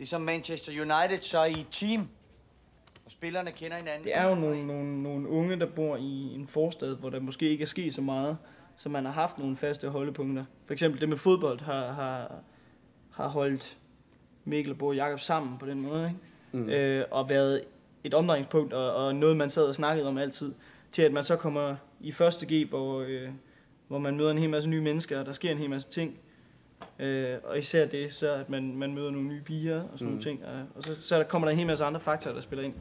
Ligesom Manchester United, så er I et team. Og spillerne kender hinanden. Det er jo nogle, nogle, nogle unge, der bor i en forstad, hvor der måske ikke er sket så meget, så man har haft nogle faste holdepunkter. For eksempel det med fodbold har, har, har holdt Mikkel og Bo og Jacob sammen på den måde, ikke? Mm. Øh, og været et omdrejningspunkt og, og noget, man sad og snakkede om altid, til at man så kommer i første G, hvor, øh, hvor man møder en hel masse nye mennesker, og der sker en hel masse ting. Øh, og især det, så at man, man møder nogle nye piger og sådan mm. nogle ting. Og, og så, så kommer der en hel masse andre faktorer, der spiller ind.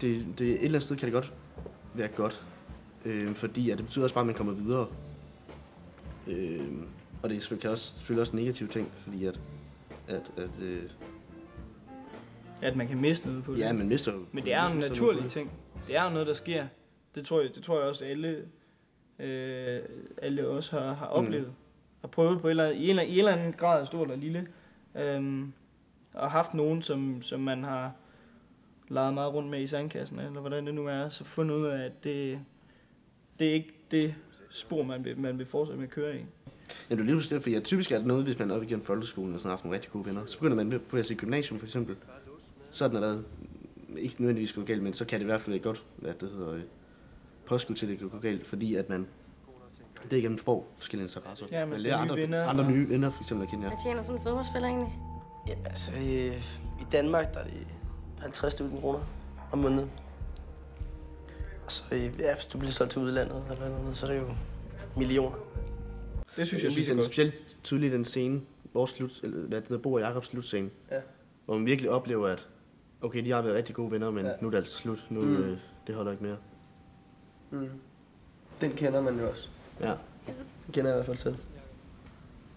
Det, det, et eller andet sted kan det godt være godt, øh, fordi at det betyder også bare, at man kommer videre. Øh, og det kan også, selvfølgelig også negative ting, fordi at, at, at øh, At man kan miste noget på det. ja, man mister Men det er en naturlig ting. Det er jo noget, der sker. Det tror jeg, det tror jeg også, alle, øh, alle os har, har oplevet. Mm. Har prøvet på eller i, en, eller- i en eller anden grad, stor eller lille. Øhm, og haft nogen, som, som man har leget meget rundt med i sandkassen, eller hvordan det nu er, så fundet ud af, at det, det er ikke det spor, man vil, man vil fortsætte med at køre i. Ja, du er lige det, fordi jeg typisk er det noget, hvis man er oppe igennem folkeskolen og sådan har haft nogle rigtig gode venner. Så begynder man på at se gymnasium for eksempel. Så er den allerede ikke nødvendigvis gå galt, men så kan det i hvert fald godt, hvad det hedder, øh, påskud til, at det kan gå galt, fordi at man det er igennem får forskellige interesser. Ja, man man lærer nye andre, venner, andre og- nye venner for eksempel at kende, ja. Hvad tjener sådan en fodboldspiller egentlig? Ja, altså i, i Danmark, der er det 50.000 kroner om måneden. Og så i, ja, hvis du bliver solgt til udlandet eller noget, så er det jo millioner. Det synes Jeg jeg, synes, er specielt tydeligt den scene, vores slut, eller hvad det hedder, Bo og Jakobs slutscene, Ja. hvor man virkelig oplever, at okay, de har været rigtig gode venner, men Ja. nu er det altså slut. Nu, Mm. mm. øh, det holder ikke mere. Mm. Den kender man jo også. Ja. Den kender jeg i hvert fald selv.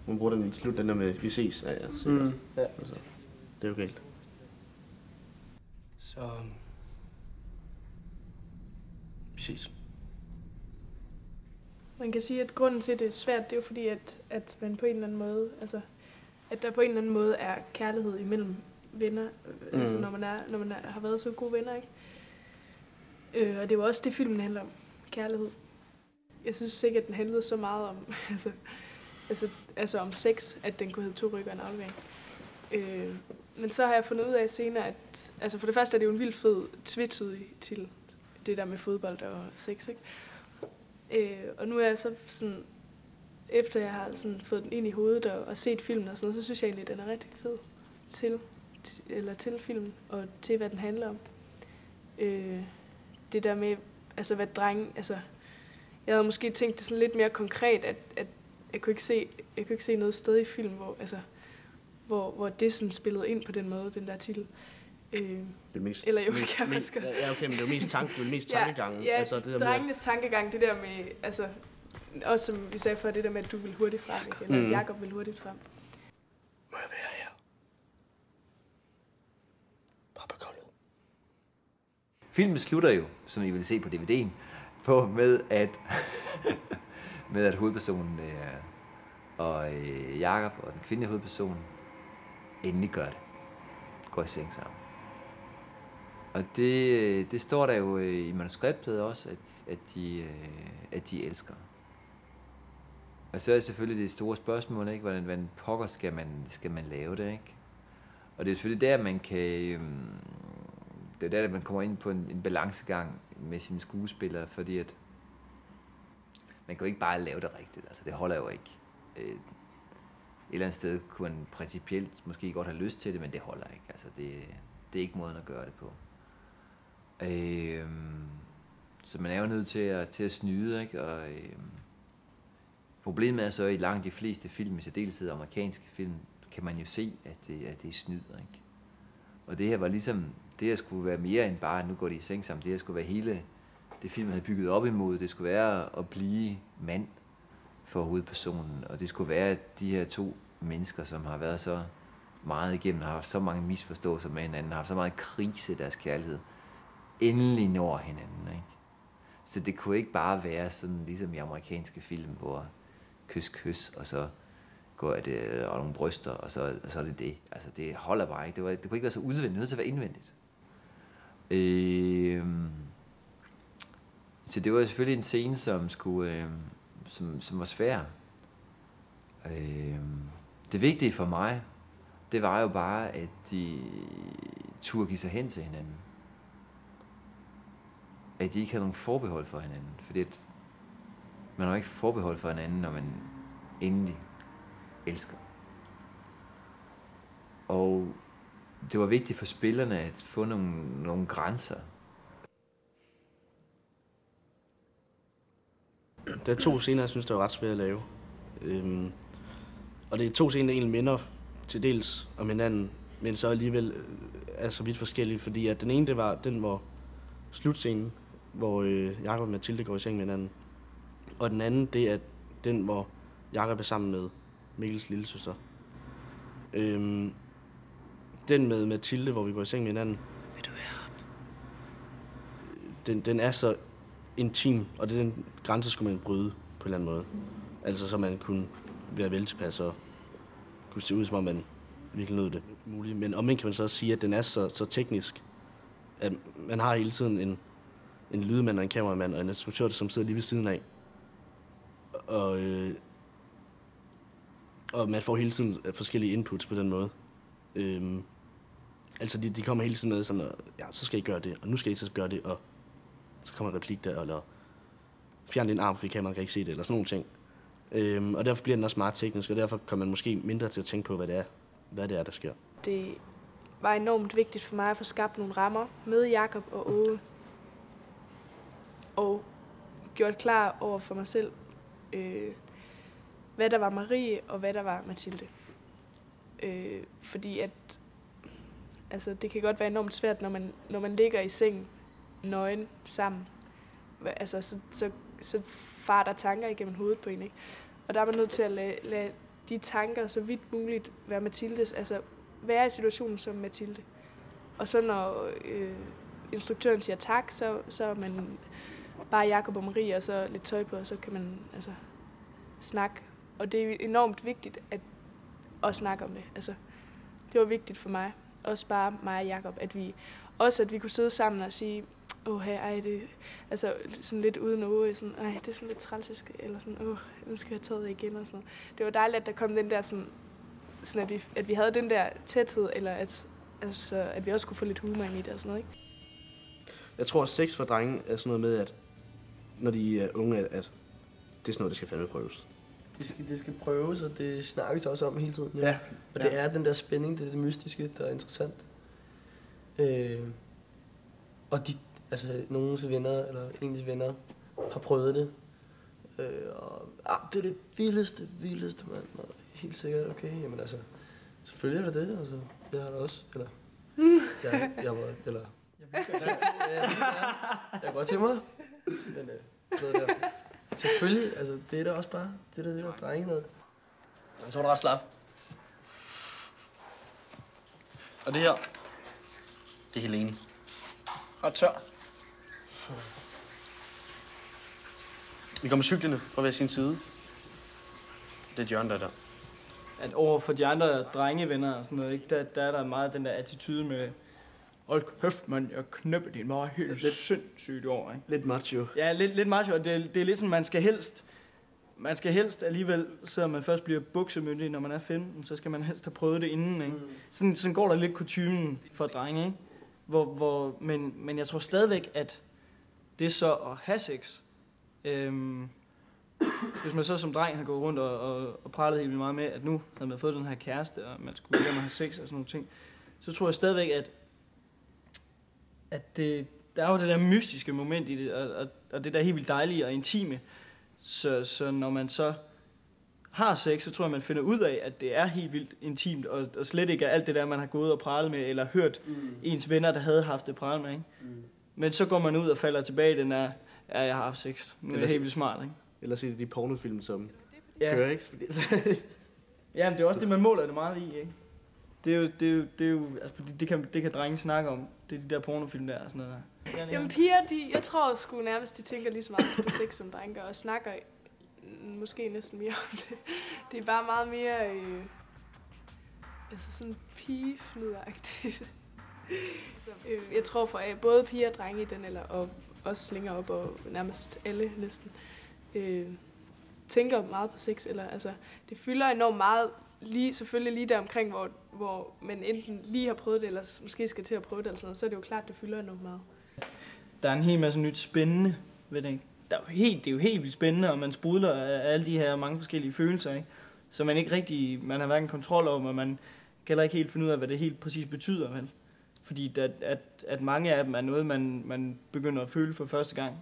Man bruger den i slut, den der med, vi ses. Ja, ja, sikkert. Mm. Ja. Altså, det er jo galt. Så vi ses. Man kan sige, at grunden til, at det er svært, det er jo fordi, at, at man på en eller anden måde, altså, at der på en eller anden måde er kærlighed imellem venner, mm. altså når man, er, når man er, har været så gode venner, ikke? Øh, og det var også det, filmen handler om, kærlighed. Jeg synes ikke, at den handlede så meget om, altså, altså, altså om sex, at den kunne hedde to rykker og en aflevering. Øh, men så har jeg fundet ud af senere, at altså for det første er det jo en vild fed tvetydig til det der med fodbold og sex, ikke? Øh, og nu er jeg så sådan, efter jeg har sådan fået den ind i hovedet og, og set filmen og sådan noget, så synes jeg egentlig, at den er rigtig fed til, eller til filmen og til, hvad den handler om. Øh, det der med, altså hvad drenge, altså, jeg havde måske tænkt det sådan lidt mere konkret, at, at jeg kunne ikke se, jeg kunne ikke se noget sted i filmen, hvor, altså, hvor, hvor det sådan spillede ind på den måde, den der titel. Øh, Det er mest, Eller jo, mest, kan mest, ja, okay, men det er mest, tank, det er mest tankegangen. Ja, ja altså, det der med, drengenes tankegang, det der med, altså, også som vi sagde før, det der med, at du vil hurtigt frem, ikke? eller at Mm. Jacob vil hurtigt frem. Må jeg være her? Papa, kom. Filmen slutter jo, som I vil se på DVD'en, på med at, med at hovedpersonen øh, og øh, Jakob og den kvindelige hovedperson endelig gør det. Går i seng sammen. Og det, øh, det står der jo øh, i manuskriptet også, at, at, de, øh, at de elsker. Og så er det selvfølgelig det store spørgsmål, ikke? Hvordan, hvordan pokker skal man, skal man lave det, ikke? Og det er selvfølgelig der, man kan... Øhm, det er der, man kommer ind på en, en balancegang med sine skuespillere, fordi at man kan jo ikke bare lave det rigtigt. Altså, det holder jo ikke. Øh, et eller andet sted kunne man principielt måske godt have lyst til det, men det holder ikke. Altså, det, det er ikke måden at gøre det på. Øh, så man er jo nødt til at, til at snyde, ikke? Og, øh, problemet er så, at i langt de fleste film, i særdeleshed amerikanske film, kan man jo se, at det, at det er snyd, ikke? Og det her var ligesom, det her skulle være mere end bare, at nu går de i seng sammen. Det her skulle være hele det film havde bygget op imod. Det skulle være at blive mand for hovedpersonen. Og det skulle være de her to mennesker, som har været så meget igennem, har haft så mange misforståelser med hinanden, har haft så meget krise i deres kærlighed, endelig når hinanden. Ikke? Så det kunne ikke bare være sådan, ligesom i amerikanske film, hvor kys, kys, og så går det, øh, og nogle bryster, og så, og så er det det. Altså, det holder bare ikke. Det, var, det kunne ikke være så udvendigt, det nødt til at være indvendigt. Øh, så det var selvfølgelig en scene, som, skulle, øh, som, som var svær. Øh, det vigtige for mig, det var jo bare, at de turde give sig hen til hinanden. At de ikke havde nogen forbehold for hinanden. Fordi at man har ikke forbehold for hinanden, når man endelig elsker. Og det var vigtigt for spillerne at få nogle, nogle grænser. Der er to scener, jeg synes, der var ret svært at lave. Øhm, og det er to scener, der egentlig minder til dels om hinanden, men så alligevel øh, er så vidt forskellige, fordi at den ene, det var den, hvor slutscenen, hvor øh, Jakob og Mathilde går i seng med hinanden. Og den anden, det er den, hvor Jakob er sammen med Mikkels lille søster. Øhm, den med Mathilde, hvor vi går i seng med hinanden. Vil du være den, den er så intim, og det, den grænse skulle man bryde på en eller anden måde. Altså så man kunne være vel tilpas og kunne se ud, som om man virkelig nød det. Muligt. Men omvendt kan man så også sige, at den er så, så teknisk, at man har hele tiden en, en lydmand og en kameramand og en instruktør, som sidder lige ved siden af. Og, øh, og man får hele tiden forskellige inputs på den måde. Øhm, altså de, de kommer hele tiden med sådan, noget, ja, så skal I gøre det, og nu skal I så gøre det, og så kommer en replik der, eller fjern din arm, fordi kameraet kan ikke se det, eller sådan nogle ting. Øhm, og derfor bliver den også meget teknisk, og derfor kommer man måske mindre til at tænke på, hvad det er, hvad det er der sker. Det var enormt vigtigt for mig at få skabt nogle rammer med Jakob og Åge. Og gjort klar over for mig selv, øh, hvad der var Marie og hvad der var Mathilde. Øh, fordi at altså, det kan godt være enormt svært, når man, når man ligger i seng nøgen sammen. Altså, så, så, så far der tanker igennem hovedet på en, ikke? Og der er man nødt til at lade, lade de tanker så vidt muligt være Mathildes, altså være i situationen som Mathilde. Og så når øh, instruktøren siger tak, så, så er man bare Jakob og Marie, og så lidt tøj på, og så kan man altså snakke. Og det er enormt vigtigt at, at snakke om det. Altså, det var vigtigt for mig, også bare mig og Jakob, at vi, også at vi kunne sidde sammen og sige, åh, hey, ej, det, altså sådan lidt uden ove, sådan, ej, det er sådan lidt træls, eller sådan, åh, nu skal jeg have taget igen, og sådan. Det var dejligt, at der kom den der sådan, sådan at, vi, at vi havde den der tæthed, eller at, altså, at vi også kunne få lidt humor ind i det og sådan noget, ikke? Jeg tror, at sex for drenge er sådan noget med, at når de er unge, at, at det er sådan noget, der skal fandme prøves. Det skal, det skal prøves, og det snakkes også om hele tiden. jo. Ja. Og det er den der spænding, det er det mystiske, der er interessant. Øh, og de, altså, nogens venner, eller ens venner, har prøvet det. Øh, og ah, det er det vildeste, vildeste, mand. Og helt sikkert, okay, jamen altså, selvfølgelig er det det, altså. Det har der også, eller... Jeg, jeg var, eller... Ja, jeg kan godt til mig. Men øh, sådan noget der. Selvfølgelig, altså, det er da også bare, det er da det, der drenge noget. Så var du ret slap. Og det her, det er helt enig. Og tør. Vi kommer cyklerne fra hver sin side. Det er Jørgen, der er der. at over for de andre drengevenner og sådan noget, ikke, der, der er der meget den der attitude med, hold kæft, man, jeg knæpper din meget helt lidt sindssygt over, ikke? Lidt macho. Ja, lidt, lidt macho, og det, det er ligesom, man skal helst, man skal helst alligevel, selvom man først bliver buksemyndig, når man er 15, så skal man helst have prøvet det inden, ikke? Sådan, sådan går der lidt kutumen for drenge, ikke? Hvor, hvor, men, men jeg tror stadigvæk, at det så at have sex, øhm, hvis man så som dreng har gået rundt og, og, og pralet helt vildt meget med, at nu havde man fået den her kæreste, og man skulle hjem og have sex og sådan nogle ting, så tror jeg stadigvæk, at, at det, der er jo det der mystiske moment i det, og, og, og det der helt vildt dejlige og intime. Så, så når man så har sex, så tror jeg, man finder ud af, at det er helt vildt intimt, og, og slet ikke er alt det der, man har gået og pralet med, eller hørt mm. ens venner, der havde haft det pralet med. Ikke? Mm. Men så går man ud og falder tilbage i den der, ja, jeg har haft sex. Nu er det helt vildt smart, ikke? Eller se de pornofilm, som Ja. kører, ikke? Ja, men det er også det, man måler det meget i, ikke? Det er jo, det er jo, det er jo altså, fordi det kan, det kan drenge snakke om. Det er de der pornofilm der og sådan noget der. Jamen piger, de, jeg tror sgu nærmest, de tænker lige så meget på sex, som drenge gør, og snakker måske næsten mere om det. Det er bare meget mere, øh, altså sådan pigefnidagtigt. Så, øh, jeg tror for at både piger og drenge i den, eller og også længere op, og nærmest alle næsten, øh, tænker meget på sex, eller altså, det fylder enormt meget, lige, selvfølgelig lige der omkring, hvor hvor man enten lige har prøvet det, eller måske skal til at prøve det, eller sådan noget, så er det jo klart, det fylder enormt meget. Der er en hel masse nyt spændende ved det, ikke? Der er jo helt, det er jo helt vildt spændende, og man sprudler af alle de her mange forskellige følelser, ikke? Så man ikke rigtig, man har hverken kontrol over, og man kan heller ikke helt finde ud af, hvad det helt præcis betyder, vel? Fordi at, at, at mange af dem er noget, man, man begynder at føle for første gang.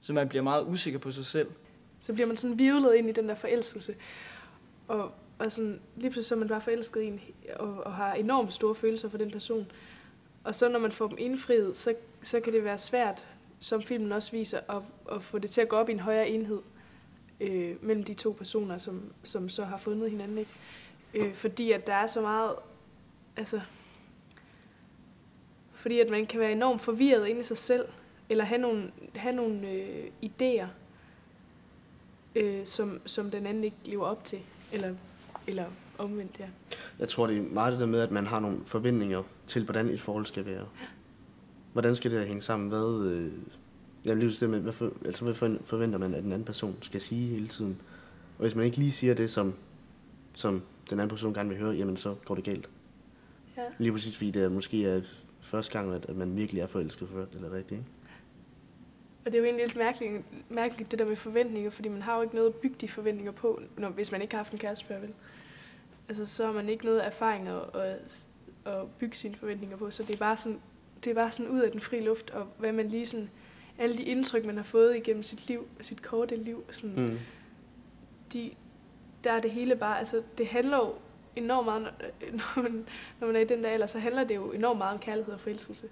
Så man bliver meget usikker på sig selv. Så bliver man sådan virvlet ind i den der forelskelse, og, og sådan, lige pludselig så er man bare forelsket i en, og, og har enormt store følelser for den person. Og så når man får dem indfriet, så, så kan det være svært, som filmen også viser, at, at få det til at gå op i en højere enhed øh, mellem de to personer, som, som så har fundet hinanden. Ikke? Øh, fordi at der er så meget, altså, fordi at man kan være enormt forvirret inde i sig selv, eller have nogle, have nogle øh, idéer, øh, som, som den anden ikke lever op til, eller, eller omvendt, ja. Jeg tror, det er meget det der med, at man har nogle forventninger til, hvordan et forhold skal være. Hvordan skal det hænge sammen? Hvad, øh, jeg lige det med, hvad, for, altså, hvad for- forventer man, at den anden person skal sige hele tiden? Og hvis man ikke lige siger det, som, som den anden person gerne vil høre, jamen så går det galt. ja. Lige præcis fordi det er måske er første gang, at, at man virkelig er forelsket for eller rigtigt, ikke? Og det er jo egentlig lidt mærkeligt, mærkeligt, det der med forventninger, fordi man har jo ikke noget at bygge de forventninger på, når, hvis man ikke har haft en kæreste før, vel? Altså, så har man ikke noget erfaring at, at, at bygge sine forventninger på, så det er bare sådan, det er bare sådan ud af den fri luft, og hvad man lige sådan, alle de indtryk, man har fået igennem sit liv, sit korte liv, sådan, Mm. de, der er det hele bare, altså det handler jo enormt meget, når- når man, når man er i den der alder, så handler det jo enormt meget om kærlighed og forelskelse.